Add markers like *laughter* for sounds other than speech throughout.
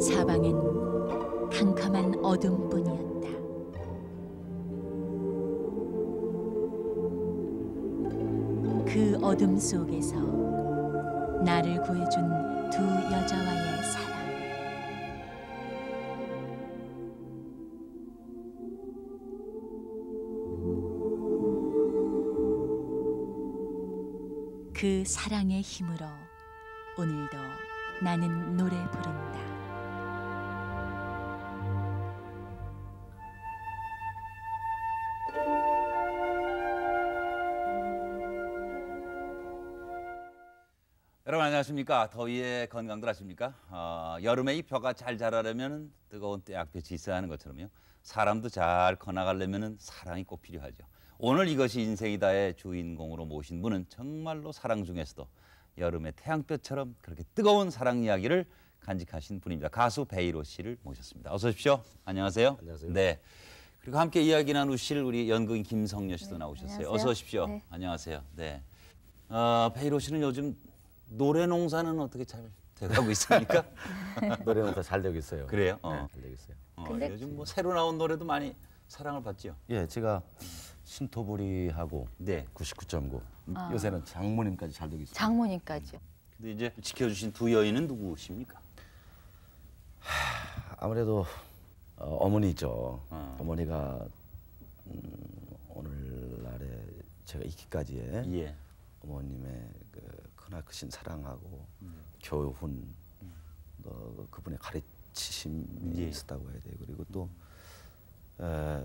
사방엔 캄캄한 어둠뿐이었다. 그 어둠 속에서 나를 구해준 두 여자와의 사랑. 그 사랑의 힘으로 오늘도 나는 노래 부른다. 안녕하십니까? 더위에 건강들 하십니까? 어, 여름에 이 벼가 잘 자라려면 뜨거운 떼약볕이 있어야 하는 것처럼요. 사람도 잘 커나가려면 사랑이 꼭 필요하죠. 오늘 이것이 인생이다의 주인공으로 모신 분은 정말로 사랑 중에서도 여름의 태양볕처럼 그렇게 뜨거운 사랑 이야기를 간직하신 분입니다. 가수 베이로 씨를 모셨습니다. 어서 오십시오. 안녕하세요. 안녕하세요. 네. 그리고 함께 이야기 나누실 우리 연극인 김성녀 씨도 나오셨어요. 안녕하세요. 어서 오십시오. 네. 안녕하세요. 네. 어, 베이로 씨는 요즘 노래 농사는 어떻게 잘 돼가고 있습니까? *laughs* 노래는 더잘 되고 있어요. 그래요? 어. 잘 되고 있어요. 어, 근데- 요즘 뭐 새로 나온 노래도 많이 사랑을 받죠. 예, 제가 신토부리하고 네. 99.9 요새는 장모님까지 잘 되고 있어요. 장모님까지요. 근데 이제 지켜주신 두 여인은 누구십니까? 아무래도 어, 어머니죠. 어. 어머니가 음, 오늘날에 제가 있기까지의 예. 어머님의 그 크나크신 사랑하고 교훈, 또 그분의 가르치심이 예. 있었다고 해야 돼요. 그리고 또 에,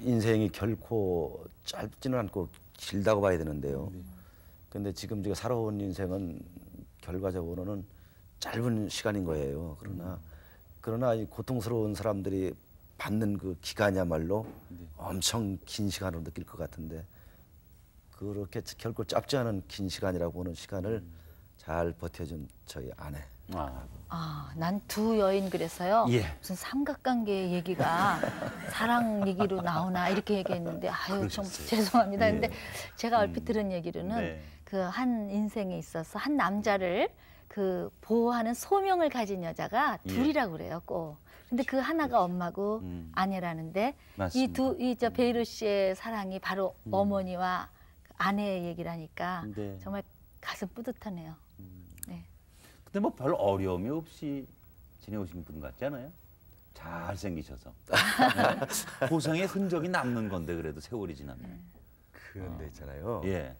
인생이 결코 짧지는 않고 길다고 봐야 되는데요. 근데 지금 제가 살아온 인생은 결과적으로는 짧은 시간인 거예요. 그러나 그러나 이 고통스러운 사람들이 받는 그 기간이야말로 엄청 긴 시간으로 느낄 것 같은데 그렇게 결코 짧지 않은 긴 시간이라고 보는 시간을 잘 버텨준 저희 아내. 아, 아, 난 두 여인 그래서요. 예. 무슨 삼각관계 얘기가 *laughs* 사랑 얘기로 나오나 이렇게 얘기했는데 아유 좀 그러셨어요. 죄송합니다. 예. 근데 제가 얼핏 들은 얘기로는 네. 그한 인생에 있어서 한 남자를 그 보호하는 소명을 가진 여자가 예. 둘이라고 그래요, 꼭. 근데 그 하나가 엄마고 음. 아내라는데. 음. 이두 이 저 베이로 씨의 사랑이 바로 어머니와 아내의 얘기라니까 네. 정말 가슴 뿌듯하네요. 네. 근데 뭐별 어려움이 없이 지내오신 분 같지 않아요? 잘 생기셔서 네. 고생의 흔적이 남는 건데 그래도 세월이 지나면 그런데 있잖아요. 예.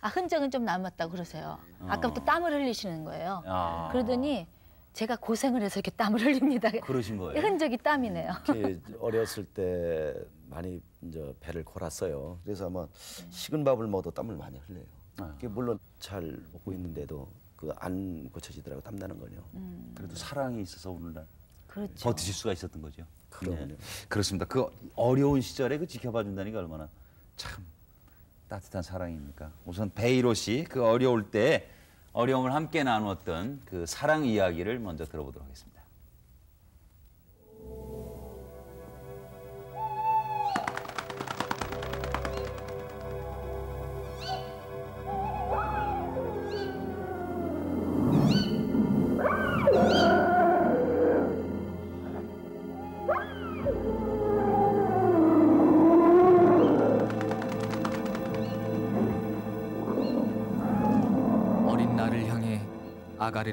아 흔적은 좀 남았다 고 그러세요. 아까부터 땀을 흘리시는 거예요. 아. 그러더니 제가 고생을 해서 이렇게 땀을 흘립니다. 그러신 거예요? 흔적이 땀이네요. *laughs* 이렇게 어렸을 때 많이 이제 배를 골았어요. 그래서 아마 식은 밥을 먹어도 땀을 많이 흘려요. 아. 그게 물론 잘 먹고 있는데도 그 안 고쳐지더라고 땀 나는 거요. 그래도 사랑이 있어서 오늘날 그렇죠. 버티실 수가 있었던 거죠. 그럼요. 네. 그렇습니다. 그 어려운 시절에 그 지켜봐 준다는 게 얼마나 참 따뜻한 사랑입니까? 우선 베이로 씨 그 어려울 때 어려움을 함께 나누었던 그 사랑 이야기를 먼저 들어보도록 하겠습니다.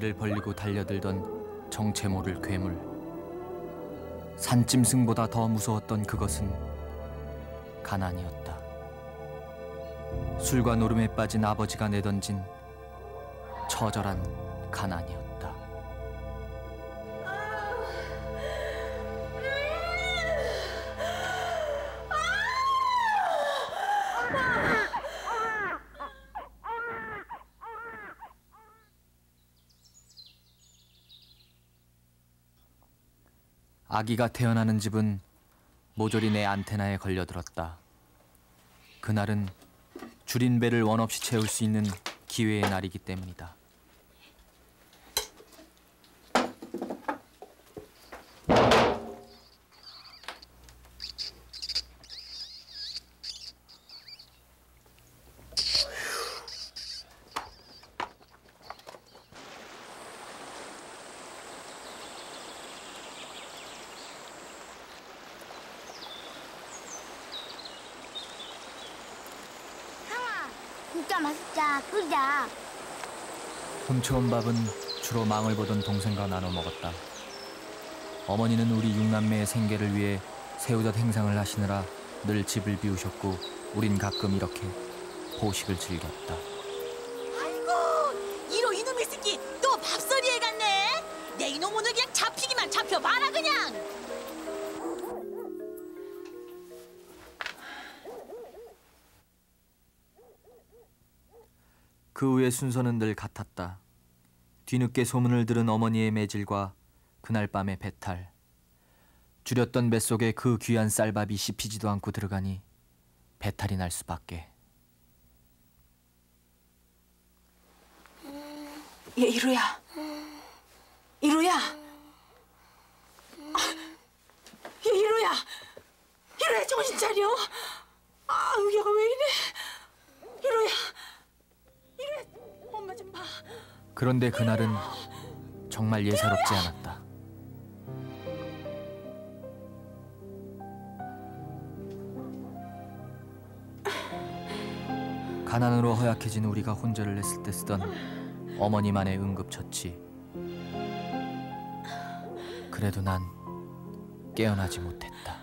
아가리를 벌리고 달려들던 정체 모를 괴물. 산짐승보다 더 무서웠던 그것은 가난이었다. 술과 노름에 빠진 아버지가 내던진 처절한 가난이었다. 아기가 태어나는 집은 모조리 내 안테나에 걸려들었다. 그날은 줄인 배를 원 없이 채울 수 있는 기회의 날이기 때문이다. 진짜 맛있다. 그자. 훔쳐온 밥은 주로 망을 보던 동생과 나눠 먹었다. 어머니는 우리 육남매의 생계를 위해 새우젓 행상을 하시느라 늘 집을 비우셨고 우린 가끔 이렇게 보식을 즐겼다. 그 후의 순서는 늘 같았다. 뒤늦게 소문을 들은 어머니의 매질과 그날 밤의 배탈. 줄였던 뱃속에 그 귀한 쌀밥이 씹히지도 않고 들어가니 배탈이 날 수밖에. 얘 이루야 이루야 아, 얘 이루야 이루야 정신 차려 아우 얘가 왜 이래 이루야 이루야 엄마 좀봐 그런데 그날은 정말 예사롭지 않았다. 가난으로 허약해진 우리가 혼절을 했을 때 쓰던 어머니만의 응급처치. 그래도 난 깨어나지 못했다.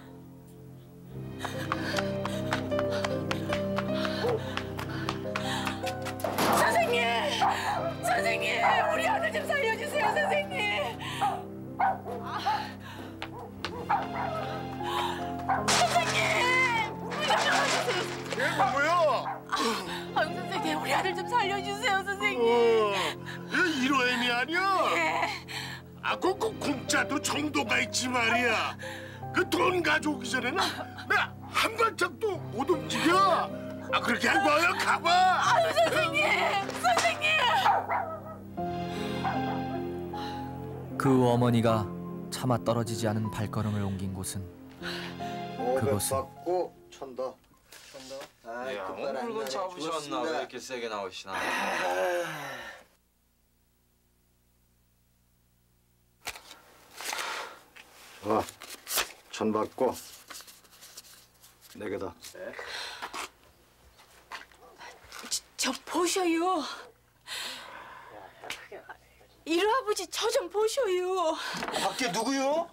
뭐야? 아유 선생님 우리 아들 좀 살려주세요 선생님 어, 얘 이로엠이 아니야? 예. 아, 그, 그 공짜도 정도가 있지 말이야. 그 돈 가져오기 전에는 나 한 발짝도 못 움직여. 아, 그렇게 할 거야? 가봐. 아유 선생님 선생님 그 어머니가 차마 떨어지지 않은 발걸음을 옮긴 곳은 그곳은 받고 천다. 아, 야, 뭐 물건 잡으셨나? 왜 이렇게 세게 나오시나? 어, 천 받고 네 개다. 저 보셔요. 이루 아버지. 저 좀 보셔요. 밖에 누구요?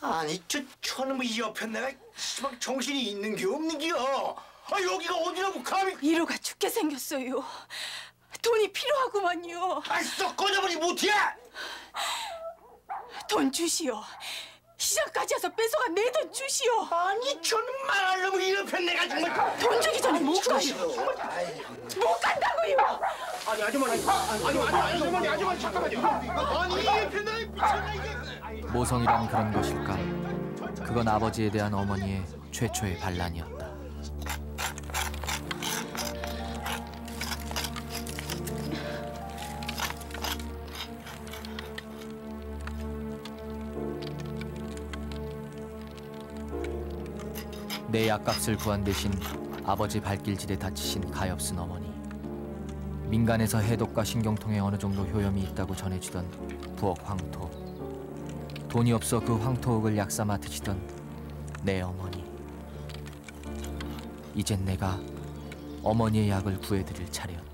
아니 저 저놈의 옆에 내가 씨발 정신이 있는 게 없는 게요. 아 여기가 어디라고 감히? 이루가 죽게 생겼어요 돈이 필요하구만요 아썩 꺼져버리 못해. 돈 주시오 시장까지 해서 뺏어가 내돈 주시오 아니 망할 놈을 이 옆에 내가 정말. 돈 주기 전에 못 가요 못 간다고요 아니 아주머니, 아니 아주머니 아주머니 잠깐만요. 아니 이 옆에 내가 미쳤나 이게? 모성이란 그런 것일까? 그건 아버지에 대한 어머니의 최초의 반란이었다. 내 약값을 구한 대신 아버지 발길질에 다치신 가엾은 어머니. 민간에서 해독과 신경통에 어느 정도 효염이 있다고 전해지던 부엌 황토. 돈이 없어 그 황토옥을 약삼아 드시던 내 어머니. 이젠 내가 어머니의 약을 구해드릴 차례였다.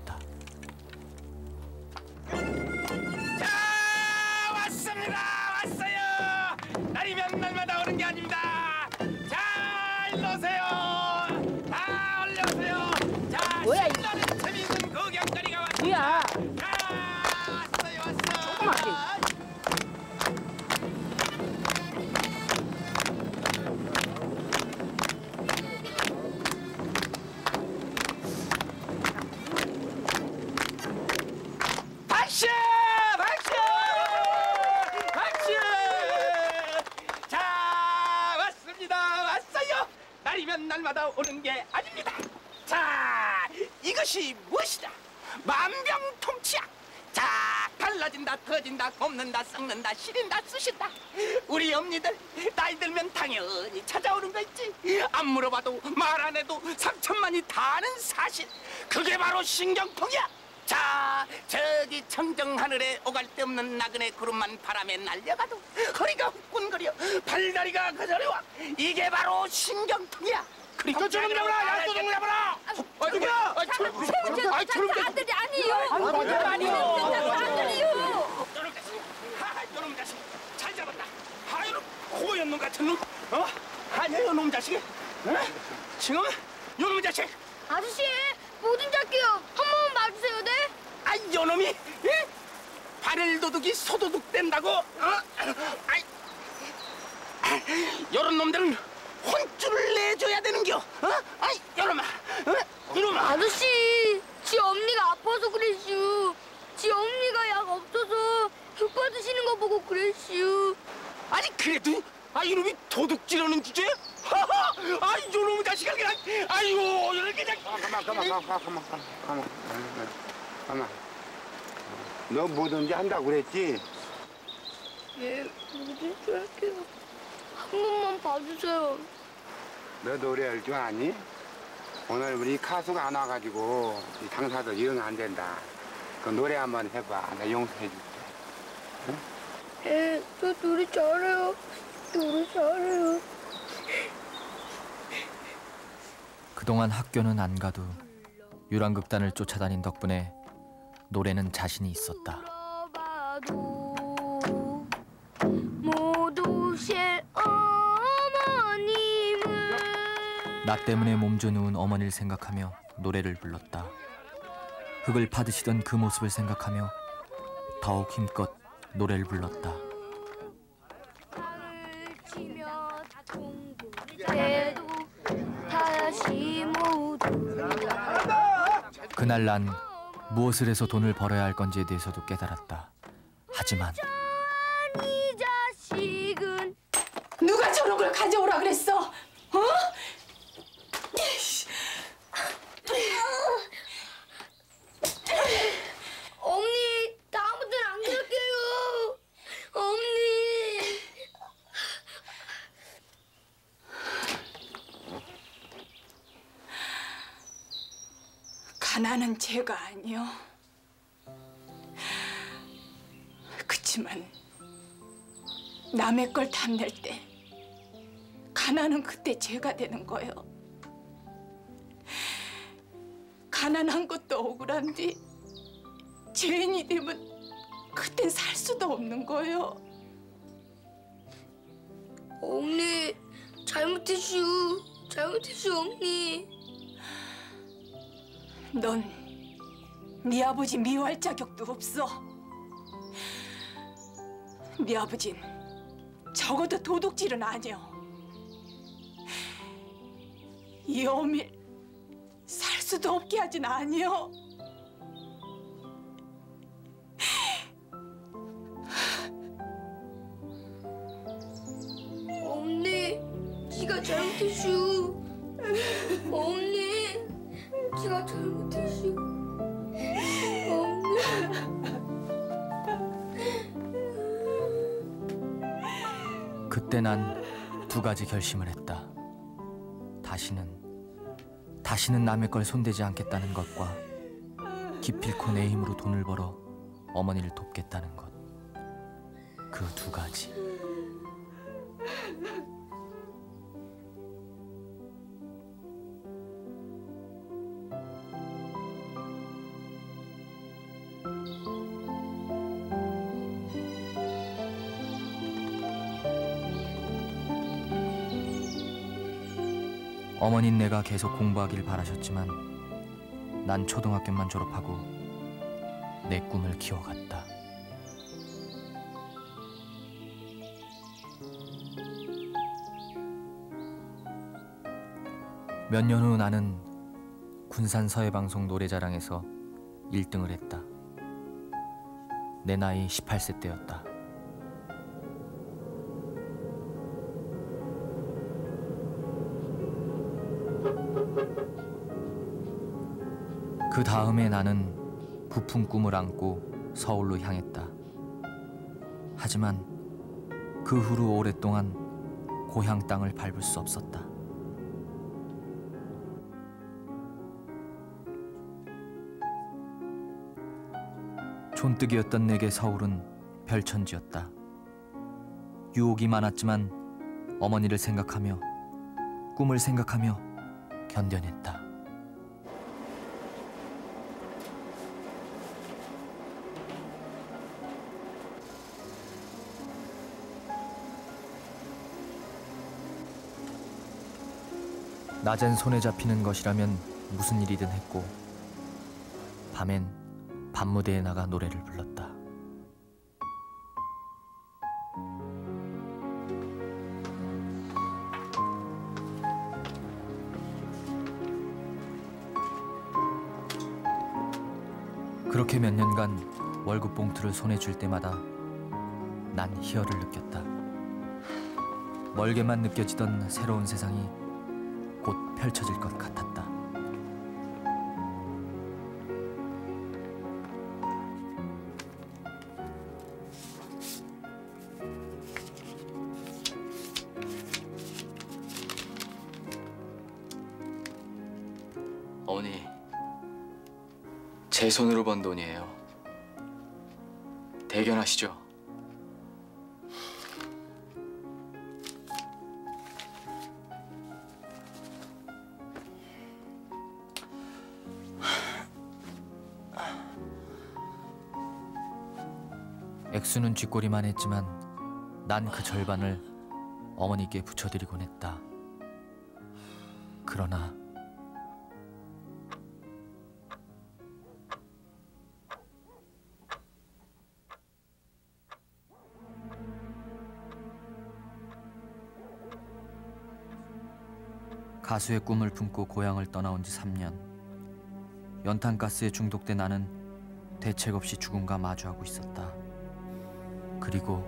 찾아오는 거 있지? 안 물어봐도 말 안 해도 상처만이 다는 사실. 그게 바로 신경통이야. 자 저기 청정 하늘에 오갈 데 없는 나그네 구름만 바람에 날려가도 허리가 후끈거려 발다리가 거저려와. 이게 바로 신경통이야. 그리고 저놈 잡아라 야 저놈 잡아라. 아 누구야? 아 저놈 아 잡아 아들이 아니에요. 아니에요. 아들이요. 저놈 자식 아 저놈 자식. 잘 잡았다. 아 이놈 고였놈 같은 놈. 어? 아니야 놈 자식이 어? 지금 요놈 자식 아저씨 뭐든 잡게요. 한 번만 봐주세요, 네? 아 요놈이 예? 발열 도둑이 소도둑 된다고 어? 아이 요런 놈들은 혼쭐을 내줘야 되는겨 어? 아이 요놈아 어? 이놈아 아저씨, 지 엄니가 아파서 그랬슈. 지 엄니가 약 없어서 흙 받으시는 거 보고 그랬슈. 아니 그래도 아 이놈이 도둑질하는 주제에 하하 아 요놈의 자식아 그냥 아이고 이런 그냥 가만 가만 가만 가만 가만 가만 가만 너 뭐든지 한다고 그랬지? 예, 뭐든 줄게요. 한 번만 봐주세요. 너 노래할 줄 아니? 오늘 우리 가수가 안 와가지고 이 당사도 영안 된다 그 노래 한번 해봐 나 용서해 줄게 예, 저 노래 잘해요. 노래 잘해요. 그동안 학교는 안 가도 유랑극단을 쫓아다닌 덕분에 노래는 자신이 있었다. 나 때문에 몸져 누운 어머니를 생각하며 노래를 불렀다. 흙을 파드시던 그 모습을 생각하며 더욱 힘껏 노래를 불렀다. 치며 공부해도 다시 모두 그날 난 무엇을 해서 돈을 벌어야 할 건지에 대해서도 깨달았다. 하지만 이 자식은 누가 저런 걸 가져오라 그랬어? 어? 엄니 다음부터는 안 그럴게요. 엄니. 가난은 죄가 아니요. 그치만 남의 걸 탐낼 때 가난은 그때 죄가 되는 거요. 가난한 것도 억울한데 죄인이 되면 그땐 살 수도 없는 거요. 엄니 잘못했슈. 잘못했슈 엄니. 넌 네 아버지 미워할 자격도 없어. 네 아버진 적어도 도둑질은 아니여. 이 어밀 살 수도 없게 하진 아니여. 엄니, 지가 잘못했슈. 엄니, 지가 잘못했슈. 그때 난 두 가지 결심을 했다. 다시는 다시는 남의 걸 손대지 않겠다는 것과 기필코 내 힘으로 돈을 벌어 어머니를 돕겠다는 것. 그 두 가지. 어머닌 내가 계속 공부하길 바라셨지만 난 초등학교만 졸업하고 내 꿈을 키워갔다. 몇 년 후 나는 군산 서해방송 노래자랑에서 1등을 했다. 내 나이 18세 때였다. 그 다음에 나는 부푼 꿈을 안고 서울로 향했다. 하지만 그 후로 오랫동안 고향 땅을 밟을 수 없었다. 촌뜨기였던 내게 서울은 별천지였다. 유혹이 많았지만 어머니를 생각하며 꿈을 생각하며 견뎌냈다. 낮엔 손에 잡히는 것이라면 무슨 일이든 했고 밤엔 밤무대에 나가 노래를 불렀다. 그렇게 몇 년간 월급 봉투를 손에 줄 때마다 난 희열을 느꼈다. 멀게만 느껴지던 새로운 세상이 곧 펼쳐질 것 같았다. 어머니, 제 손으로 번 돈이에요. 액수는 쥐꼬리만 했지만 난 그 절반을 어머니께 붙여드리곤 했다. 그러나 가수의 꿈을 품고 고향을 떠나온 지 3년. 연탄가스에 중독된 나는 대책 없이 죽음과 마주하고 있었다. 그리고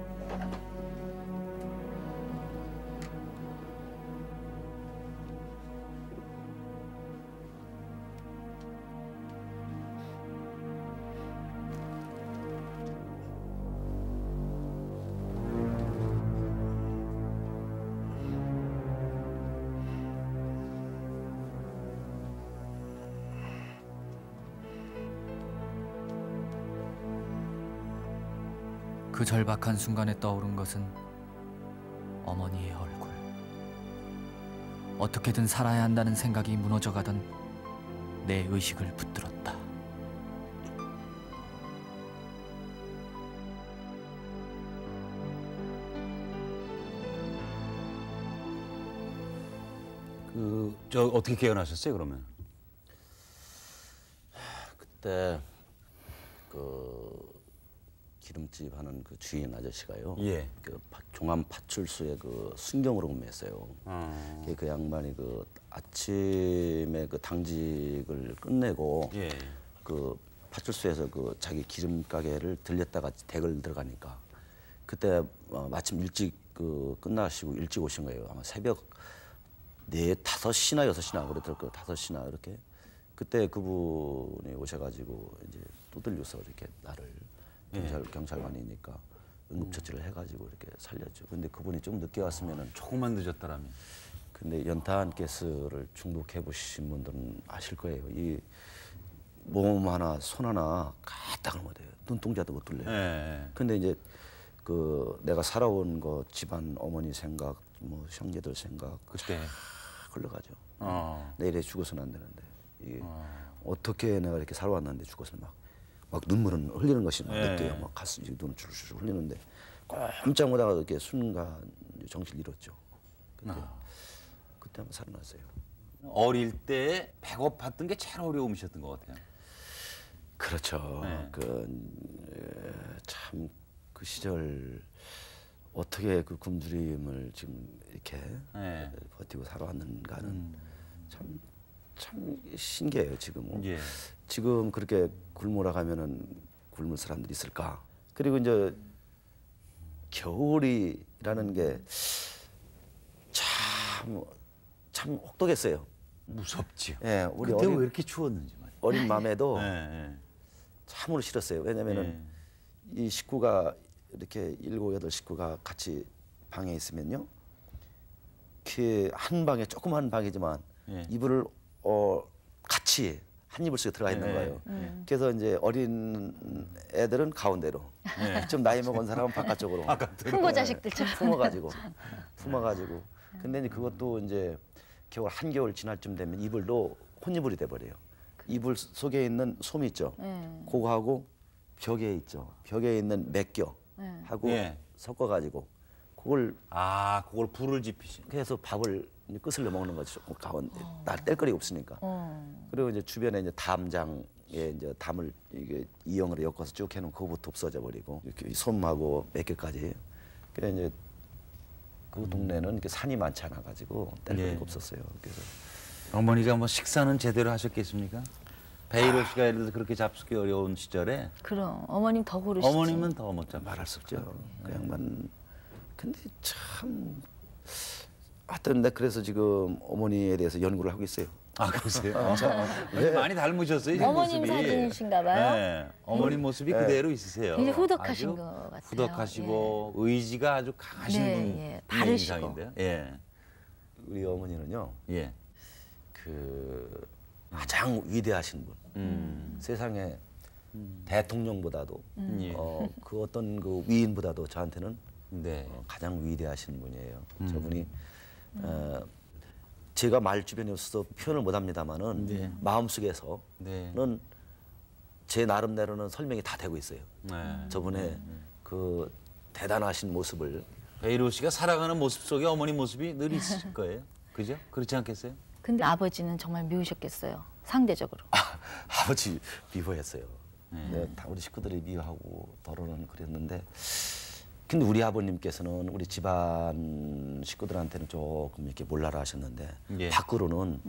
절박한 순간에 떠오른 것은 어머니의 얼굴. 어떻게든 살아야 한다는 생각이 무너져가던 내 의식을 붙들었다. 그 저 어떻게 개헌하셨어요 그러면? 그때 그 기름집 하는 그 주인 아저씨가요. 예. 그 파- 종암 파출소에 그 순경으로 근무했어요. 어. 그 양반이 그 아침에 그 당직을 끝내고 예. 그 파출소에서 그 자기 기름 가게를 들렸다가 댁을 들어가니까 그때 어, 마침 일찍 그 끝나시고 일찍 오신 거예요. 아마 새벽 네 다섯 시나 여섯 시나 그랬을 거 다섯 시나 이렇게 그때 그분이 오셔가지고 이제 두들려서 이렇게 나를 경찰 경찰관이니까 응급처치를 해가지고 이렇게 살렸죠. 근데 그분이 좀 늦게 왔으면은 조금만 늦었더라면. 근데 연탄 가스를 중독해 보신 분들은 아실 거예요. 이 몸 하나 손 하나 까딱을 못해요. 눈동자도 못 뚫려요. 예. 근데 이제 그 내가 살아온 거 집안 어머니 생각 뭐 형제들 생각 그때 흘러가죠. 어. 내일에 죽어서는 안 되는데 이게 어 떻게 내가 이렇게 살아왔는데 죽어서 막, 막 눈물은 흘리는 것이 막 예. 느껴요. 막 가슴 눈을 줄줄 흘리는데 꼼짝 못하고 이렇게 순간 정신을 잃었죠. 그때 그때 한번 살아났어요. 어릴 때 배고팠던 게 제일 어려움이셨던 것 같아요. 그렇죠. 네. 그참 그 시절 어떻게 그 굶주림을 지금 이렇게 네. 버티고 살아왔는가는 음. 참, 참 신기해요 지금은. 예. 지금 그렇게 굶으라 가면은 굶을 사람들이 있을까? 그리고 이제 겨울이라는 게 참 참 혹독했어요. 무섭지요. 예, 우리 그때 어린, 왜 이렇게 추웠는지 말이에요. 어린 마음에도 *laughs* 예, 예. 참으로 싫었어요. 왜냐면은 이 식구가 이렇게 일곱 여덟 식구가 같이 방에 있으면요. 그 한 방에 조그만 방이지만 예. 이불을 어 같이 한 이불 씩 들어가 있는 예, 거예요. 예. 그래서 이제 어린 애들은 가운데로, 예. *laughs* 좀 나이 먹은 사람은 바깥쪽으로. 흥고 자식들처럼. 품어가지고, *laughs* 품어가지고. 근데 이제 그것도 이제 겨울 한겨울 지날 쯤 되면 이불도 혼이불이 돼버려요. 이불 속에 있는 솜 있죠. 네. 그거하고 벽에 있죠. 벽에 있는 맥겨 네. 하고 예. 섞어가지고 그걸 아 그걸 불을 지피시. 해서 밥을 이제 끝을 먹는 거죠. 가운데 날뗄 거리가 없으니까. 어. 그리고 이제 주변에 이제 담장에 이제 담을 이게 이형으로 엮어서 쭉 해놓으면 그거부터 없어져 버리고 이렇게 솜하고 맥겨까지. 그래 이제 그 동네는 이렇게 산이 많지 않아 가지고 뗄 예. 거리가 없었어요. 그래서 어머니가 뭐 식사는 제대로 하셨겠습니까? 베이로 씨가 예를 들어 그렇게 잡수기 어려운 시절에 그럼 어머님 더 고르시죠. 어머님은 더 못 잡. 말할 수 없죠. 그 양반. 근데 참 하여튼 내 그래서 지금 어머니에 대해서 연구를 하고 있어요. 아 그러세요? 어. 네. 많이 닮으셨어요. 지금 어머님 모습이. 사진이신가 봐요. 네. 어머님 모습이 네. 그대로 있으세요. 굉장히 후덕하신 아주 것 같아요. 후덕하시고 의지가 아주 강하신 네, 분 예. 바르시고. 인상인데요. 예. 우리 어머니는요. 예. 그 가장 위대하신 분. 음. 세상에 대통령보다도 음. 예. 어, 그 어떤 그 위인보다도 저한테는 네. 어, 가장 위대하신 분이에요. 음. 저분이 어, 제가 말 주변에 없어서 표현을 못합니다만은 네. 마음속에서는 네. 제 나름대로는 설명이 다 되고 있어요. 네. 저분의 그 대단하신 모습을 베이로 씨가 살아가는 모습 속에 어머니 모습이 늘 있을 *laughs* 거예요. 그죠? 그렇지 않겠어요? 근데 아버지는 정말 미우셨겠어요. 상대적으로. *laughs* 아 버지 미워했어요. 네. 네, 다 우리 식구들이 미워하고 더러는 그랬는데 근데 우리 아버님께서는 우리 집안 식구들한테는 조금 이렇게 몰라라 하셨는데 예. 밖으로는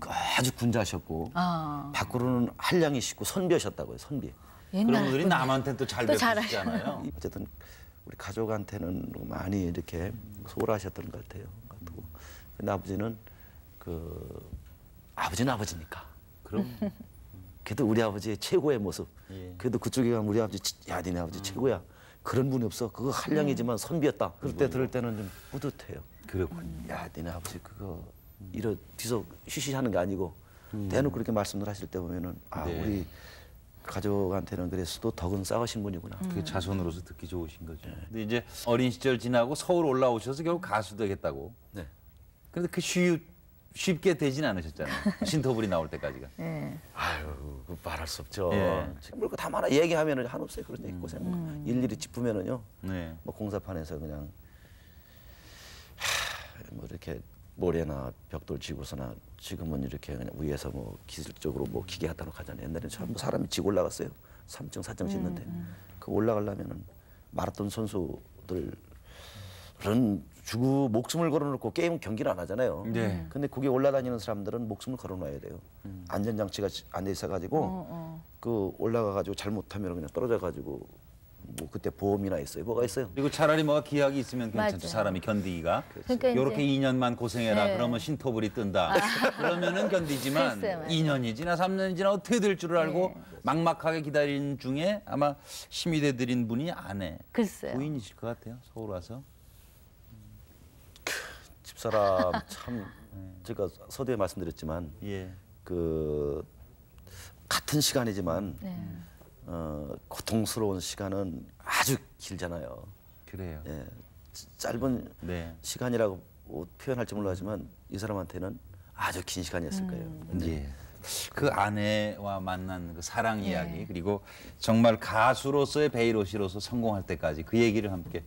그 아주 군자셨고 아. 밖으로는 한량이시고 선비하셨다고요 선비. 그런 분들이 분들. 남한테는 또잘또잘 베푸시잖아요. *laughs* 어쨌든 우리 가족한테는 많이 이렇게 소홀하셨던 것 같아요. 그리고 근데 아버지는 그 아버지는 아버지니까. 그럼 그래도 우리 아버지의 최고의 모습. 예. 그래도 그쪽에 가면 우리 아버지 치- 야 니네 아버지 최고야. 그런 분이 없어. 그거 한량이지만 선비였다. 그럴 때 들을 때는 좀 뿌듯해요. 그렇군요. 야 니네 아버지 그거 이러 뒤서 쉬쉬하는 게 아니고 대놓고 그렇게 말씀을 하실 때 보면은 아 네. 우리 가족한테는 그래서 또 덕은 쌓으신 분이구나. 그 자손으로서 듣기 좋으신 거죠. 근데 이제 어린 시절 지나고 서울 올라오셔서 결국 가수 되겠다고. 네. 그런데 그 쉽, 쉽게 되진 않으셨잖아요. *laughs* 신토불이 나올 때까지가. 예. 아유, 그 말할 수 없죠. 예. 지금 뭘다 많아 얘기하면 은 한없어요 그런 얘기 고생. 일일이 짚으면은요. 네. 뭐 공사판에서 그냥 하, 뭐 이렇게 모래나 벽돌 지고서나 지금은 이렇게 그냥 위에서 뭐 기술적으로 뭐 기계 갖다 놓고 하잖아요. 옛날에는 전부 사람이 지고 올라갔어요. 3층, 4층 짓는데 그 올라가려면은 마라톤 선수들은 주고 목숨을 걸어놓고 게임 경기를 안 하잖아요. 네. 근데 거기 올라다니는 사람들은 목숨을 걸어놔야 돼요. 안전장치가 안 돼 있어가지고 어, 어. 그 올라가가지고 잘못하면 그냥 떨어져가지고 뭐 그때 보험이나 있어요. 뭐가 있어요? 그리고 차라리 뭐가 기약이 있으면 괜찮죠. 맞아요. 사람이 견디기가. 그러니까 요렇게 이제 2년만 고생해라. 네. 그러면 신토불이 뜬다. *laughs* 그러면은 견디지만 글쎄요, 맞아요. 2년이 지나 3년이 지나 어떻게 될 줄 알고 네. 막막하게 기다리는 중에 아마 힘이 돼드린 분이 아내, 글쎄요. 부인이실 것 같아요. 서울 와서. 집사람 *laughs* 참 제가 서두에 말씀드렸지만 예. 그 같은 시간이지만 네. 어, 고통스러운 시간은 아주 길잖아요. 그래요. 예, 지- 짧은 네. 시간이라고 표현할지 몰라지만 이 사람한테는 아주 긴 시간이었을 거예요. 근데 예. 그 아내와 만난 그 사랑 네. 이야기 그리고 정말 가수로서의 베이로 씨로서 성공할 때까지 그 얘기를 함께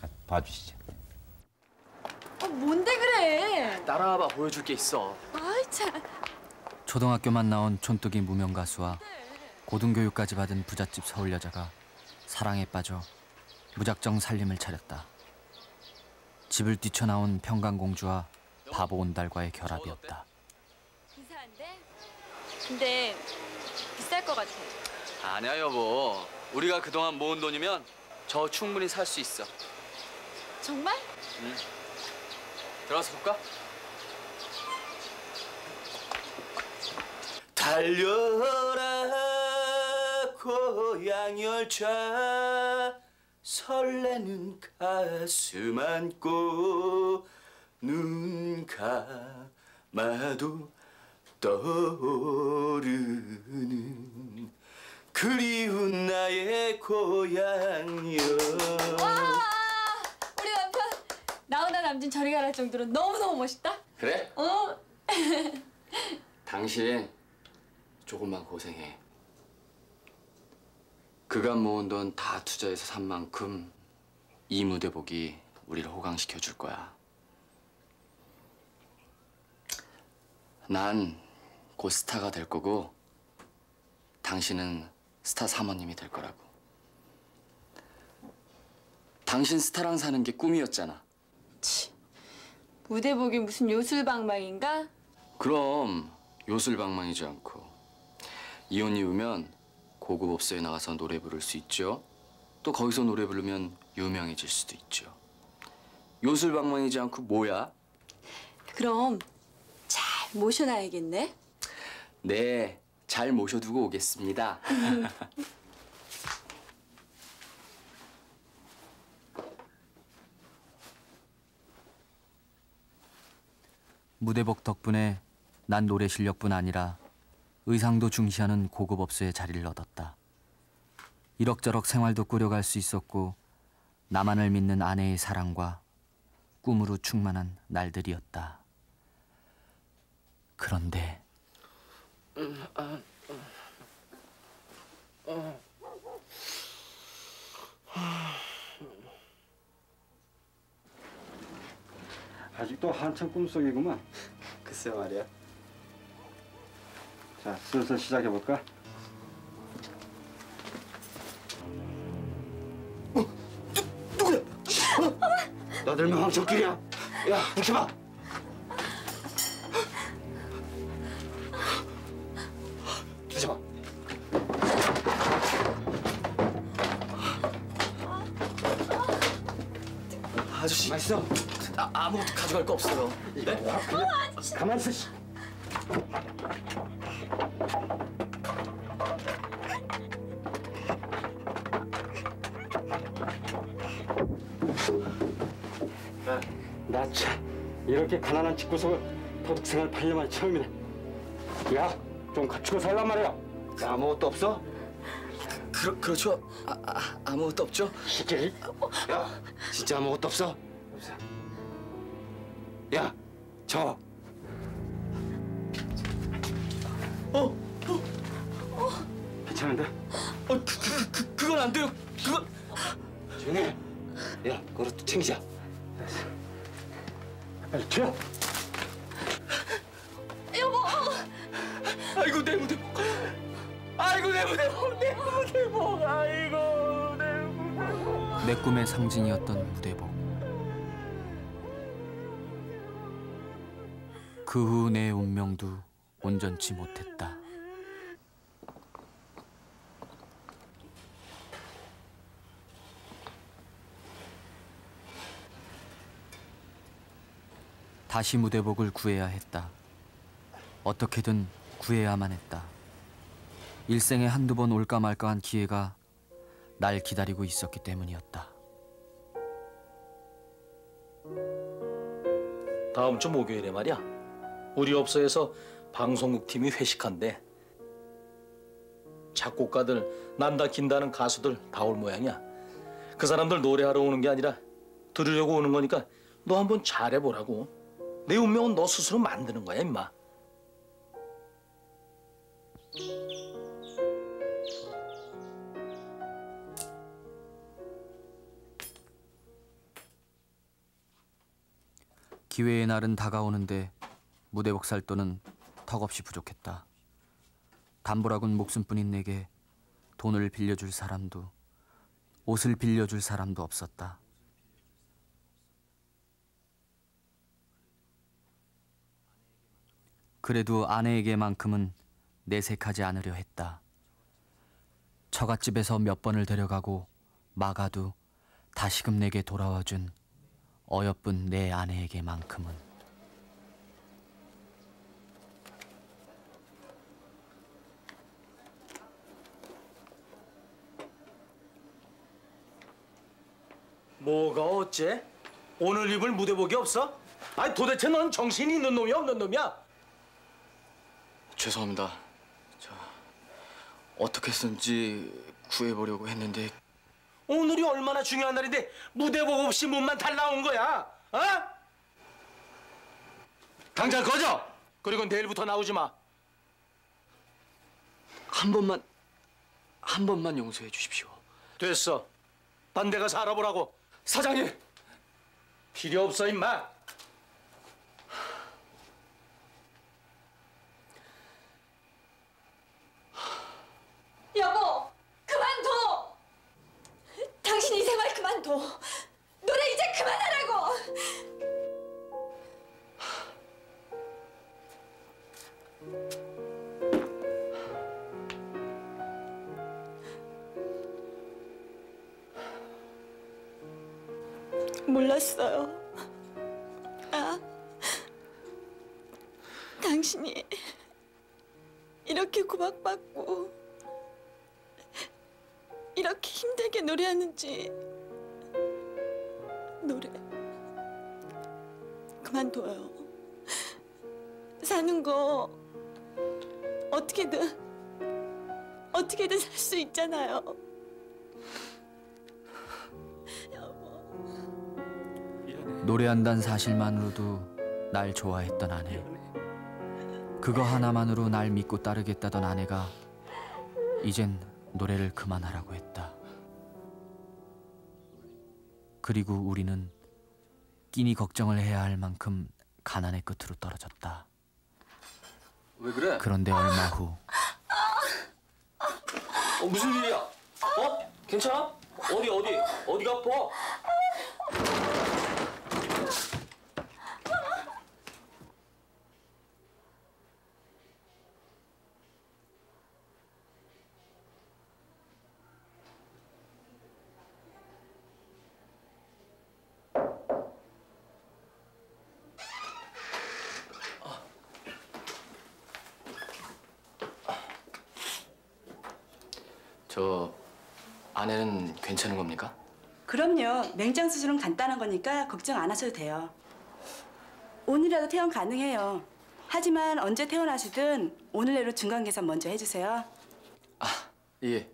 가- 봐주시죠. 어, 뭔데 그래? 따라와봐 보여줄 게 있어. 아이 참. 초등학교만 나온 촌뜨기 무명 가수와 고등교육까지 받은 부잣집 서울 여자가 사랑에 빠져 무작정 살림을 차렸다. 집을 뛰쳐나온 평강공주와 바보 온달과의 결합이었다. 이상한데? 근데 비쌀 것 같아. 아니야 여보. 우리가 그동안 모은 돈이면 저 충분히 살 수 있어. 정말? 응. 들어가서 볼까? 달려라 고향 열차 설레는 가슴 안고 눈 감아도 떠오르는 그리운 나의 남편 나훈아 남진 저리 가랄 정도로 너무너무 멋있다. 그래? 어? *laughs* 당신 조금만 고생해. 그간 모은 돈 다 투자해서 산 만큼 이 무대복이 우리를 호강시켜 줄 거야. 난 곧 스타가 될 거고 당신은 스타 사모님이 될 거라고. 당신 스타랑 사는 게 꿈이었잖아. 무대복이 무슨 요술방망인가? 그럼 요술방망이지 않고 이혼 이후면 고급 업소에 나가서 노래 부를 수 있죠. 또 거기서 노래 부르면 유명해질 수도 있죠. 요술방망이지 않고 뭐야? 그럼 잘 모셔놔야겠네. 네, 잘 모셔두고 오겠습니다. *laughs* 무대복 덕분에 난 노래 실력뿐 아니라 의상도 중시하는 고급 업소에 자리를 얻었다. 이럭저럭 생활도 꾸려갈 수 있었고 나만을 믿는 아내의 사랑과 꿈으로 충만한 날들이었다. 그런데 아 직도 한참 꿈속이구만. 글쎄 말이야. 자, 슬슬 시작해 볼까? 누구야? 너들만 황천길이야. 야, 비켜봐. 비켜봐. 아저씨. 맛있어. 아, 아무것도 가져갈 거 없어요. 네? 가만 있어. 씨. 나 참 이렇게 가난한 집구석을 도둑생활 8년 만에 처음이네. 야, 좀 갖추고 살란 말이야. 야, 아무것도 없어? 그, 그렇죠. 아, 아, 아무것도 없죠? 시끼. 야, 진짜 아무것도 없어? 없어. 야, 저. 어, 괜찮은데? 어, 그, 그, 그, 그건 안 돼요. 그건 조용히 해. 야, 그것도 챙기자. 빨리 튀어. 여보. 아이고 내 무대복. 아이고 내 무대복. 내 무대복. 아이고 내 무대복. 내 꿈의 상징이었던 무대복. 그 후 내 운명도 온전치 못했다. 다시 무대복을 구해야 했다. 어떻게든 구해야만 했다. 일생에 한두 번 올까 말까한 기회가 날 기다리고 있었기 때문이었다. 다음 주 목요일에 말이야. 우리 업소에서 방송국 팀이 회식한대. 작곡가들, 난다 긴다는 가수들 다 올 모양이야. 그 사람들 노래하러 오는 게 아니라 들으려고 오는 거니까 너 한번 잘해보라고. 내 운명은 너 스스로 만드는 거야, 임마. 기회의 날은 다가오는데 무대 복 살 돈은 턱없이 부족했다. 담보라곤 목숨뿐인 내게 돈을 빌려줄 사람도 옷을 빌려줄 사람도 없었다. 그래도 아내에게만큼은 내색하지 않으려 했다. 처갓집에서 몇 번을 데려가고 막아도 다시금 내게 돌아와준 어여쁜 내 아내에게만큼은 뭐가 어째? 오늘 입을 무대복이 없어? 아니 도대체 넌 정신이 있는 놈이야 없는 놈이야? 죄송합니다. 저 어떻게 쓴지 구해보려고 했는데 오늘이 얼마나 중요한 날인데 무대복 없이 몸만 달 나온 거야? 어? 당장 꺼져! 그리고 내일부터 나오지 마. 한 번만 한 번만 용서해 주십시오. 됐어. 반대가 살아보라고. 사장님. 필요 없어 임마. 여보, 그만둬. 당신 이 생활 그만둬. 몰랐어요. 아, 당신이 이렇게 구박받고 이렇게 힘들게 노래하는지 노래 그만둬요. 사는 거 어떻게든 어떻게든 살 수 있잖아요. 노래한다는 사실만으로도 날 좋아했던 아내. 그거 하나만으로 날 믿고 따르겠다던 아내가 이젠 노래를 그만하라고 했다. 그리고 우리는 끼니 걱정을 해야 할 만큼 가난의 끝으로 떨어졌다. 왜 그래? 그런데 얼마 후 어, 무슨 일이야? 어? 괜찮아? 어디 어디 어디가 아파? 저 아내는 괜찮은 겁니까? 그럼요. 맹장 수술은 간단한 거니까 걱정 안 하셔도 돼요. 오늘이라도 퇴원 가능해요. 하지만 언제 퇴원하시든 오늘 내로 중간 계산 먼저 해주세요. 예.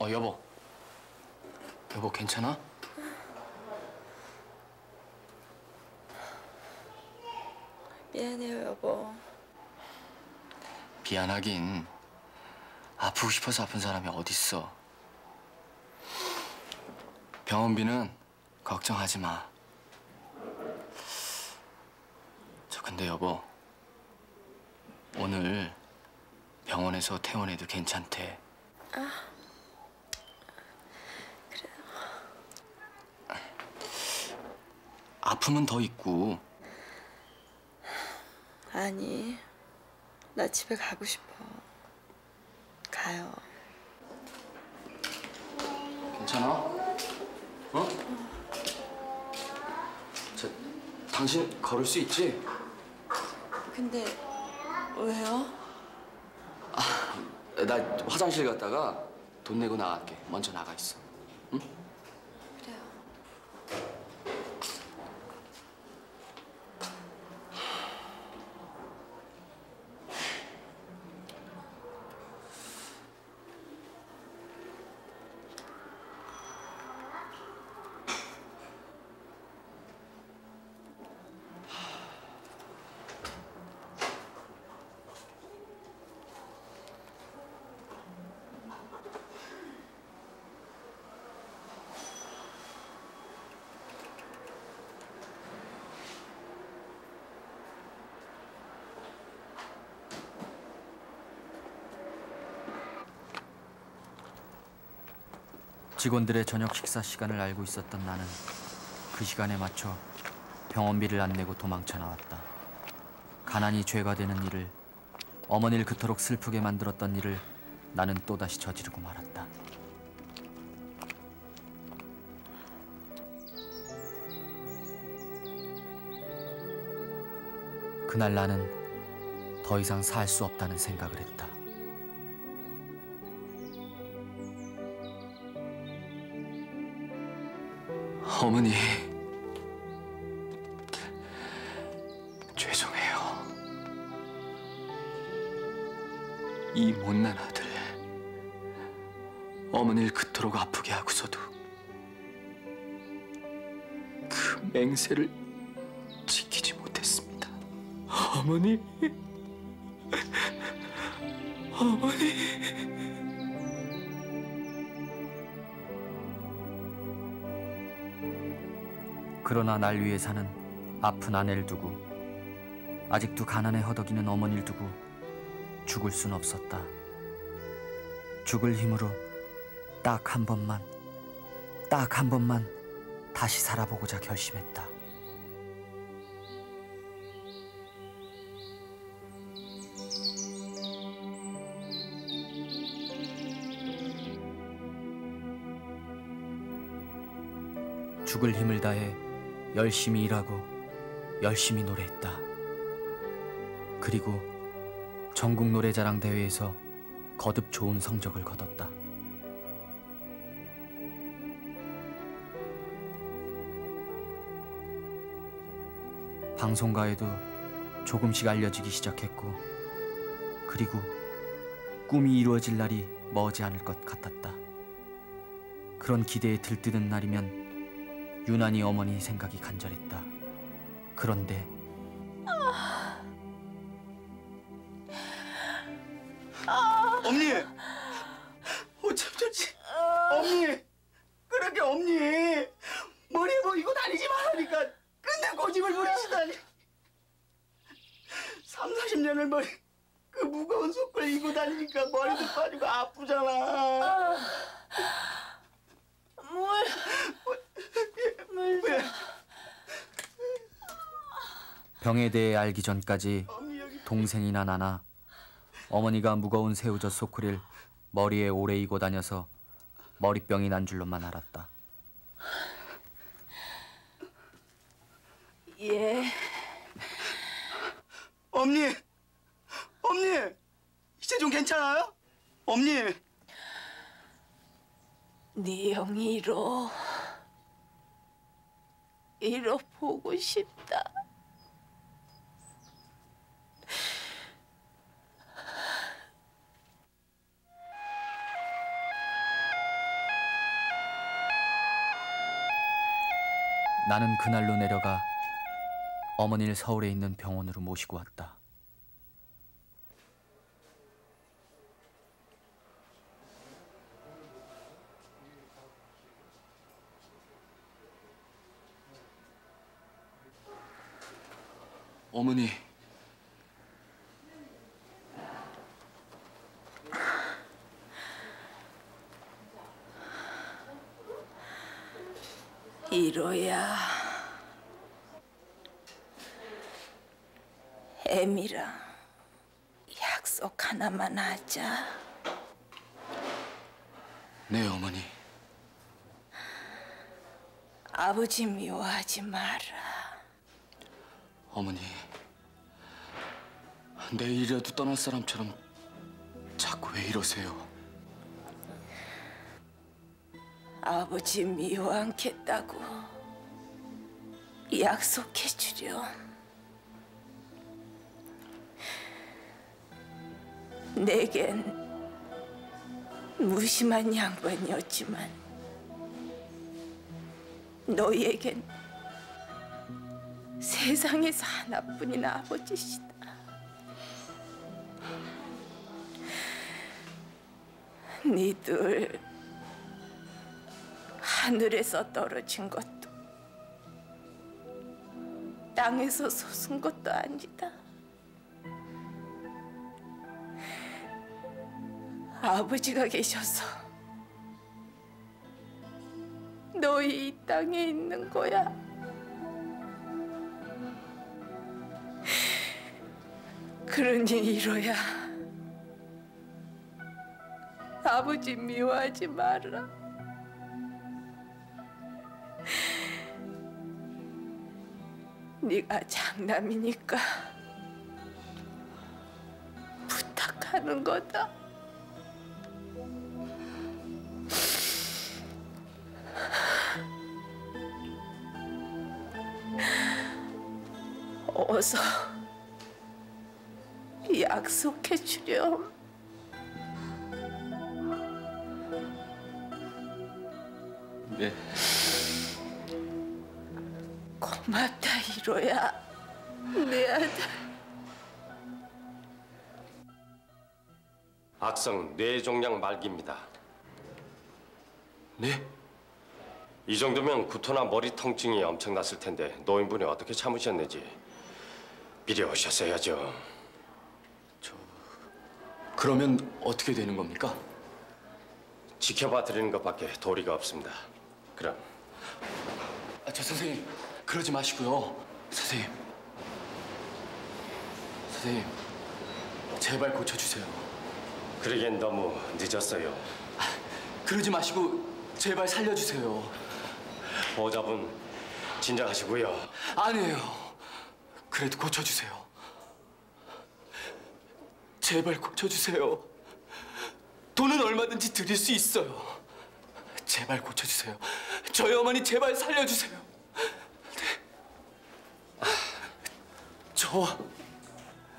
어 여보. 여보 괜찮아? 미안해요, 여보. 미안하긴. 아프고 싶어서 아픈 사람이 어딨어. 병원비는 걱정하지 마. 저 근데 여보. 오늘 병원에서 퇴원해도 괜찮대. 아, 아픔은 더 있고 아니, 나 집에 가고 싶어. 가요. 괜찮아? 어? 저 당신 걸을 수 있지? 근데 왜요? 나 화장실 갔다가 돈 내고 나갈게. 먼저 나가 있어. 응? 직원들의 저녁 식사 시간을 알고 있었던 나는 그 시간에 맞춰 병원비를 안 내고 도망쳐 나왔다. 가난이 죄가 되는 일을 어머니를 그토록 슬프게 만들었던 일을 나는 또다시 저지르고 말았다. 그날 나는 더 이상 살 수 없다는 생각을 했다. 어머니 죄송해요. 이 못난 아들 어머니를 그토록 아프게 하고서도 그 맹세를 지키지 못했습니다. 어머니, 어머니. 그러나 날 위해 사는 아픈 아내를 두고 아직도 가난에 허덕이는 어머니를 두고 죽을 순 없었다. 죽을 힘으로 딱 한 번만, 딱 한 번만 다시 살아보고자 결심했다. 죽을 힘을 다해 열심히 일하고 열심히 노래했다. 그리고 전국 노래자랑 대회에서 거듭 좋은 성적을 거뒀다. 방송가에도 조금씩 알려지기 시작했고, 그리고 꿈이 이루어질 날이 머지 않을 것 같았다. 그런 기대에 들뜨는 날이면 유난히 어머니 생각이 간절했다. 그런데 병에 대해 알기 전까지 동생이나 나나 어머니가 무거운 새우젓 소쿠리를 머리에 오래 이고 다녀서 머리병이 난 줄로만 알았다. 예. 엄니 엄니 이제 좀 괜찮아요? 엄니 네 형이 이로 이로 보고 싶다. 나는 그날로 내려가 어머니를 서울에 있는 병원으로 모시고 왔다. 어머니. 이로야. 애미랑 약속 하나만 하자. 네, 어머니. 아버지 미워하지 마라. 어머니. 내일이라도 떠날 사람처럼 자꾸 왜 이러세요? 아버지 미워 않겠다고 약속해 주렴. 내겐 무심한 양반이었지만 너희에겐 세상에서 하나뿐인 아버지시다. 니들 하늘에서 떨어진 것도 땅에서 솟은 것도 아니다. 아버지가 계셔서 너희 이 땅에 있는 거야. 그러니 이로야 아버지 미워하지 말라. 네가 장남이니까 부탁하는 거다. 어서 약속해 주렴. 로야. 내 아들. 악성 뇌종양 말기입니다. 네? 이 정도면 구토나 머리 통증이 엄청났을 텐데 노인분이 어떻게 참으셨는지 미리 오셨어야죠. 그러면 어떻게 되는 겁니까? 지켜봐 드리는 것밖에 도리가 없습니다. 그럼 아, 저 선생님 그러지 마시고요. 선생님. 선생님. 제발 고쳐주세요. 그러기엔 너무 늦었어요. 그러지 마시고 제발 살려주세요. 보호자분 진정하시고요. 아니에요. 그래도 고쳐주세요. 제발 고쳐주세요. 돈은 얼마든지 드릴 수 있어요. 제발 고쳐주세요. 저희 어머니 제발 살려주세요. 저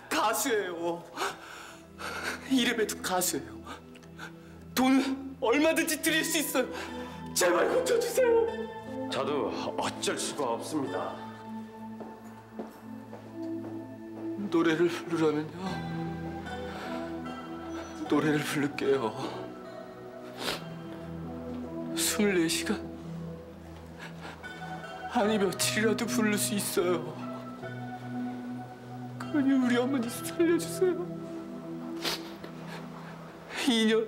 가수예요. 이름에도 가수예요. 돈은 얼마든지 드릴 수 있어요. 제발 고쳐주세요. 저도 어쩔 수가 없습니다. 노래를 부르라면요. 노래를 부를게요. 24시간? 아니 며칠이라도 부를 수 있어요. 그러니 우리 어머니 살려주세요. 2년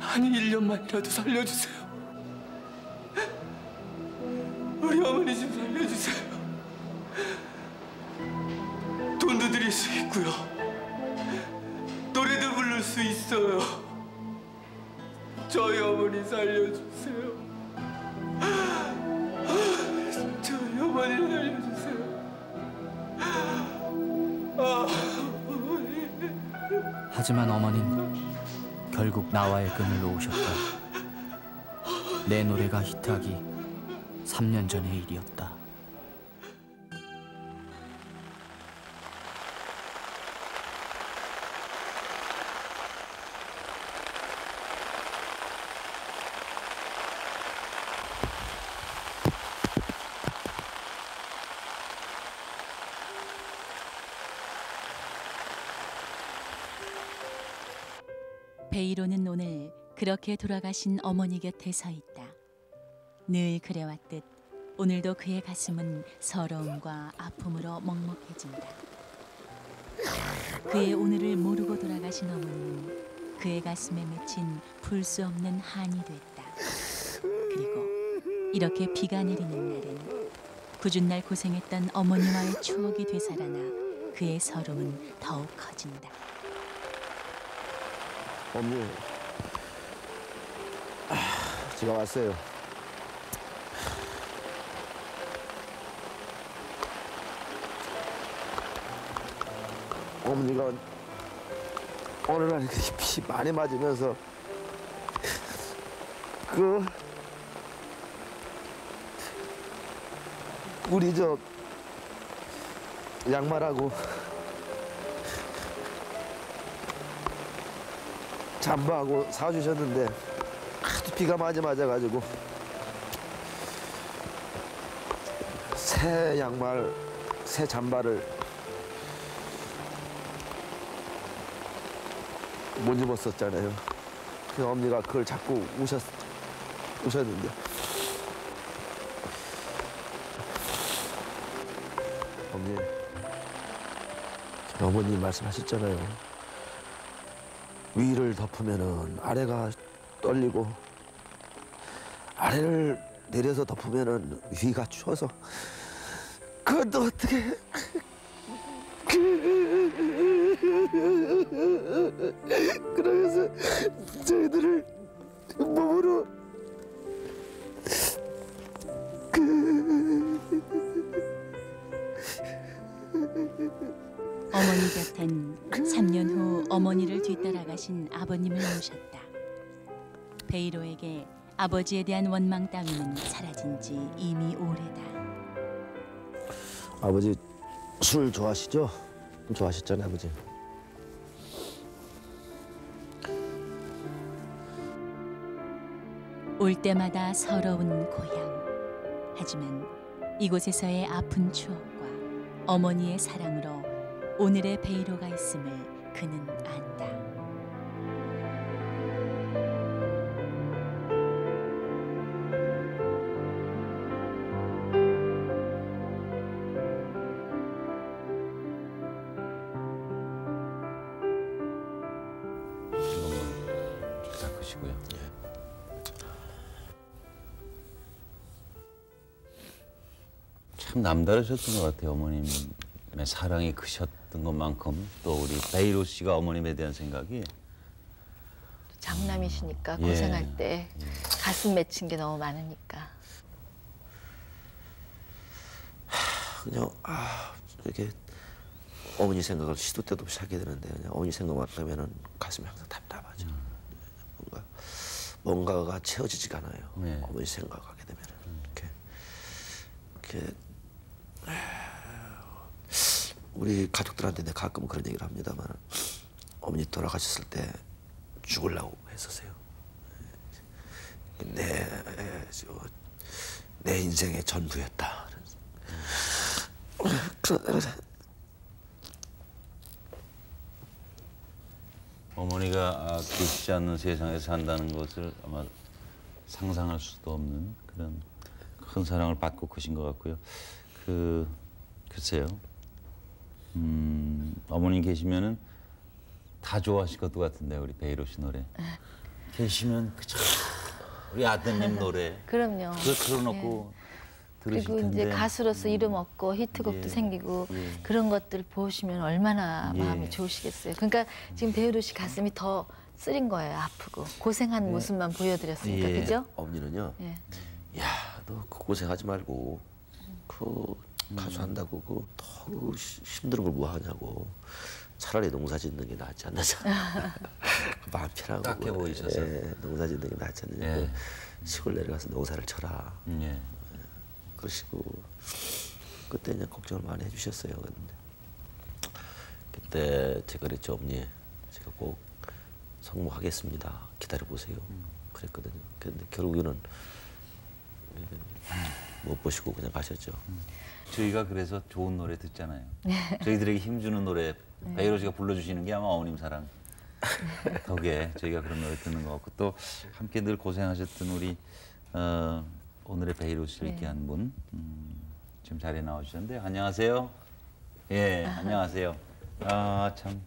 아니 1년만이라도 살려주세요. 우리 어머니 좀 살려주세요. 돈도 드릴 수 있고요. 노래도 부를 수 있어요. 저희 어머니 살려주세요. 저희 어머니 살려주세요. 하지만 어머닌 결국 나와의 끈을 놓으셨다. 내 노래가 히트하기 3년 전의 일이었다. 베이로는 오늘 그렇게 돌아가신 어머니 곁에 서 있다. 늘 그래왔듯 오늘도 그의 가슴은 서러움과 아픔으로 먹먹해진다. 그의 오늘을 모르고 돌아가신 어머니는 그의 가슴에 맺힌 풀 수 없는 한이 됐다. 그리고 이렇게 비가 내리는 날은 굳은 날 고생했던 어머니와의 추억이 되살아나 그의 서름은 더욱 커진다. 어머니, 아, 제가 왔어요. 어머니가 어느 날 이렇게 *laughs* 피 많이 맞으면서 그 우리 저 양말하고 잠바하고 사주셨는데 하도 비가 많이 맞아가지고 새 양말, 새 잠바를 못 입었었잖아요. 그 어머니가 그걸 자꾸 우셨, 우셨는데. 저희 어머니 말씀하셨잖아요. 위를 덮으면은 아래가 떨리고 아래를 내려서 덮으면은 위가 추워서 그것도 어떻게 *laughs* 그러면서 저희들을 몸으로 *laughs* 어머니 곁엔 3년 후 어머니를 뒤따라가신 아버님을 모셨다. 베이로에게 아버지에 대한 원망 따위는 사라진 지 이미 오래다. 아버지 술 좋아하시죠? 좋아하셨잖아요, 아버지. 올 때마다 서러운 고향. 하지만 이곳에서의 아픈 추억과 어머니의 사랑으로 오늘의 베이로가 있음을 그는 안다. 닦으시고요. 참 남다르셨던 것 같아요. 어머님의 사랑이 크셨던 것만큼 또 우리 베이로 씨가 어머님에 대한 생각이 장남이시니까 예. 고생할 때 가슴 맺힌 게 너무 많으니까. 그냥 아 이렇게 어머니 생각을 시도 때도 없이 하게 되는데 그냥 어머니 생각만 하면은 가슴이 항상 답답하죠. 뭔가 뭔가가 채워지지가 않아요. 네. 어머니 생각하게 되면은 이렇게 이렇게 우리 가족들한테 내가 가끔 그런 얘기를 합니다만 어머니 돌아가셨을 때 죽으려고 했었어요. 내, 저, 내 인생의 전부였다. 어머니가 아, 계시지 않는 세상에서 산다는 것을 아마 상상할 수도 없는 그런 큰 사랑을 받고 크신 것 같고요. 그 글쎄요. 음, 어머님 계시면은 다 좋아하실 것도 같은데 우리 베이로 씨 노래. 계시면 그저 우리 아드님 노래. *laughs* 그럼요. 그거 틀어놓고 들으실 그리고 텐데. 이제 가수로서 이름 얻고 히트곡도 예. 생기고 예. 그런 것들 보시면 얼마나 예. 마음이 좋으시겠어요. 그러니까 지금 배우로 씨 가슴이 더 쓰린 거예요. 아프고 고생한 네. 모습만 보여드렸으니까 예. 그죠? 어머니는요. 예. 야, 너그 고생하지 말고 그 가수 한다고 그더 힘든 걸 뭐 하냐고. 차라리 농사 짓는 게 낫지 않나. *laughs* 마음 편하고. 딱해 보이셔서. 예, 농사 짓는 게 낫지 않느냐. 예. 시골 내려가서 농사를 쳐라. 예. 그러시고 그때 그냥 걱정을 많이 해주셨어요. 근데 그때 제가 그랬죠, 어머니. 제가 꼭 성공하겠습니다. 기다려 보세요. 그랬거든요. 근데 결국에는 예, 못 보시고 그냥 가셨죠. 저희가 그래서 좋은 노래 듣잖아요. 저희들에게 힘주는 노래 베이로 씨가 불러주시는 게 아마 어머님 사랑 덕에 저희가 그런 노래 듣는 것 같고 또 함께 늘 고생하셨던 우리 어, 오늘의 베이로 씨를 네. 있게 한분 음, 지금 자리에 나와주셨는데 안녕하세요. 예, 안녕하세요. 아 참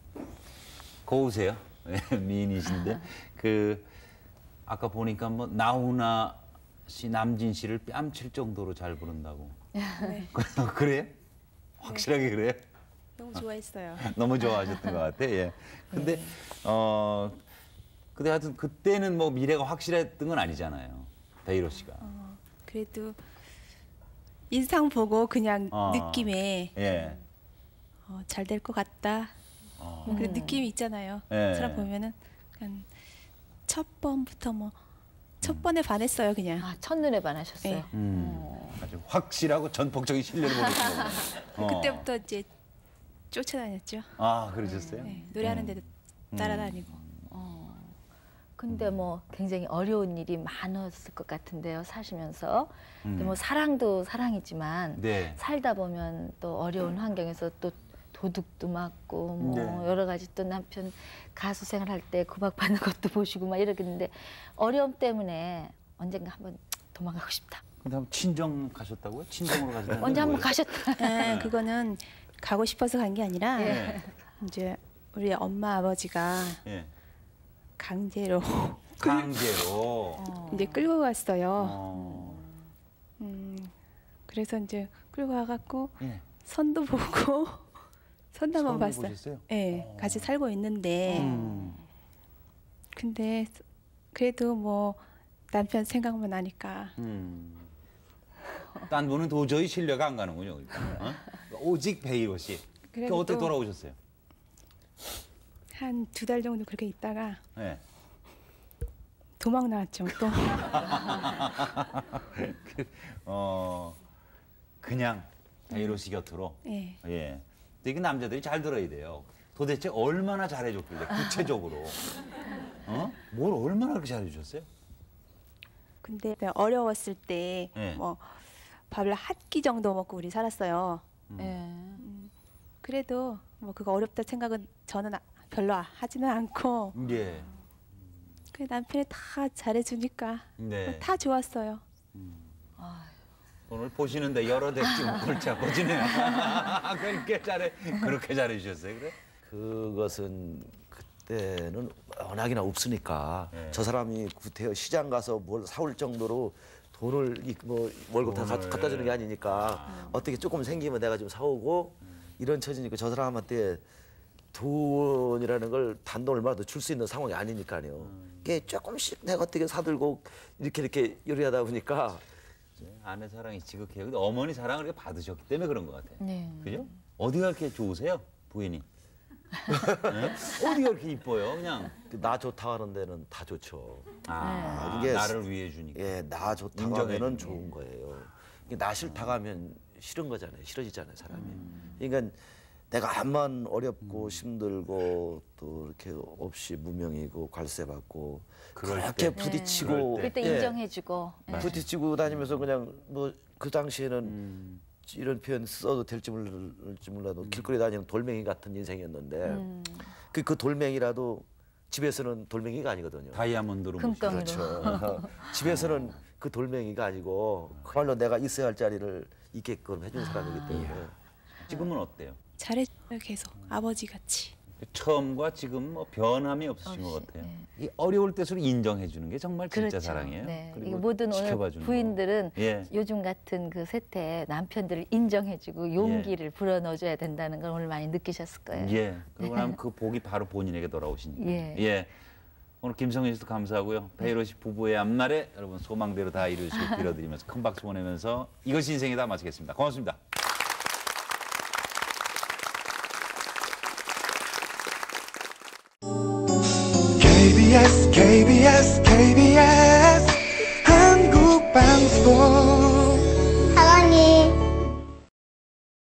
고우세요. *laughs* 예, 미인이신데 그 아까 보니까 뭐 나훈아 씨, 남진 씨를 뺨칠 정도로 잘 부른다고. *laughs* 네. 그래요? 확실하게 그래요? 너무 좋아했어요. 너무 좋아하셨던 것 같아. 예. 근데 어 근데 하여튼 그때는 뭐 미래가 확실했던 건 아니잖아요. 베이로 씨가. 어, 그래도 인상 보고 그냥 어. 느낌에 예. 어, 잘될 것 같다. 어. 뭐 그런 느낌이 있잖아요. 예. 사람 보면은 그냥 첫 번부터 뭐 첫 번에 반했어요 그냥. 아, 첫눈에 반하셨어요. 네. 음, 아주 확실하고 전폭적인 신뢰를 보내신 거군요. *laughs* 어. 그때부터 이제 쫓아다녔죠. 아 그러셨어요? 네, 노래하는 데도 음. 따라다니고. 근데 뭐 굉장히 어려운 일이 많았을 것 같은데요 사시면서 근데 음. 뭐 사랑도 사랑이지만 네. 살다 보면 또 어려운 환경에서 또 도둑도 맞고 뭐 네. 여러 가지 또 남편 가수 생활할 때 구박받는 *laughs* 것도 보시고 막 이러겠는데 어려움 때문에 언젠가 한번 도망가고 싶다. 근데 한번 친정 가셨다고요? 친정으로 가셨다고요? 언제 한번 가셨다. *laughs* 네, 그거는 가고 싶어서 간 게 아니라 예. 이제 우리 엄마 아버지가 예. 강제로 *laughs* 강제로. 이제 끌고 갔어요. 어. 음, 그래서 이제 끌고 와갖고 예. 선도 보고 선도 봤어요. 보셨어요? 네, 같이 살고 있는데 음. 근데 그래도 뭐 남편 생각만 나니까 음. 딴 분은 도저히 신뢰가 안 가는군요. 그러니까. 어? 오직 베이로 씨. 그 어떻게 또- 돌아오셨어요? 한 두 달 정도 그렇게 있다가 네. 도망 나왔죠. 또 *laughs* 그, 어 그냥 베이로 씨 곁으로. 예. 예. 근데 이게 남자들이 잘 들어야 돼요. 도대체 얼마나 잘해줬길래 *laughs* 구체적으로. 어? 뭘 얼마나 그렇게 잘해주셨어요? 근데 어려웠을 때 예. 뭐 밥을 한 끼 정도 먹고 우리 살았어요. 음. 예. 음, 그래도 뭐 그거 어렵다 생각은 저는 아- 별로 하지는 않고 예. 그 남편이 다 잘해주니까 네. 뭐다 좋았어요. 오늘 보시는데 여러 대쯤 골치 아파지네요. 그렇게 잘해, 그렇게 잘해 주셨어요, 그래? 그것은 그때는 워낙이나 없으니까 네. 저 사람이 구태여 시장 가서 뭘 사올 정도로 돈을 이- 뭐 월급 다. 갖다 주는 게 아니니까 어떻게 조금 생기면 내가 좀 사오고 이런 처지니까 저 사람한테 돈이라는 걸 단돈 얼마라도 줄 수 있는 상황이 아니니까요. 그게 조금씩 내가 어떻게 사들고 이렇게 이렇게 요리하다 보니까 아내 사랑이 지극해요. 근데 어머니 사랑을 이렇게 받으셨기 때문에 그런 것 같아요. 네. 그죠? 어디가 그렇게 좋으세요, 부인이? 네? 어디가 그렇게 이뻐요, 그냥? 나 좋다 하는 데는 다 좋죠. 아, 나를 위해 주니까. 예, 나 좋다 하면은. 좋은 거예요. 이게 나 싫다 하면 싫은 거잖아요. 싫어지잖아요, 사람이. 음. 그러니까 내가 암만 어렵고 힘들고 또 이렇게 없이 무명이고 관세 받고 그럴 그렇게 때. 부딪히고 그때 예, 인정해주고. 예. 부딪히고 다니면서 그냥 뭐 그 당시에는 음. 이런 표현 써도 될지 몰라도 길거리 다니는 돌멩이 같은 인생이었는데 음. 그, 그 돌멩이라도 집에서는 돌멩이가 아니거든요. 다이아몬드로 금덩이로. 그렇죠. *laughs* 집에서는 그 돌멩이가 아니고 그말로 내가 있어야 할 자리를 있게끔 해준 사람이기 때문에 지금은 어때요? 잘해줘요 계속 아버지 같이. 처음과 지금 뭐 변함이 없으신 것 같아요. 이 어려울 때수록 인정해 주는 게 정말 진짜 그렇죠. 사랑이에요. 네. 그리고 모든 오늘 부인들은 거. 예. 요즘 같은 그 세태에 남편들을 인정해 주고 용기를 불어넣어 줘야 된다는 걸 오늘 많이 느끼셨을 거예요. 예. 그러고 나면 그 복이 바로 본인에게 돌아오시니까. 예. 오늘 김성현 씨도 감사하고요. 베이로 씨 부부의 앞날에 여러분 소망대로 다 이루시길 빌어드리면서 큰 박수 보내면서 이것이 인생이다 마치겠습니다. 고맙습니다. KBS KBS KBS 한국방송.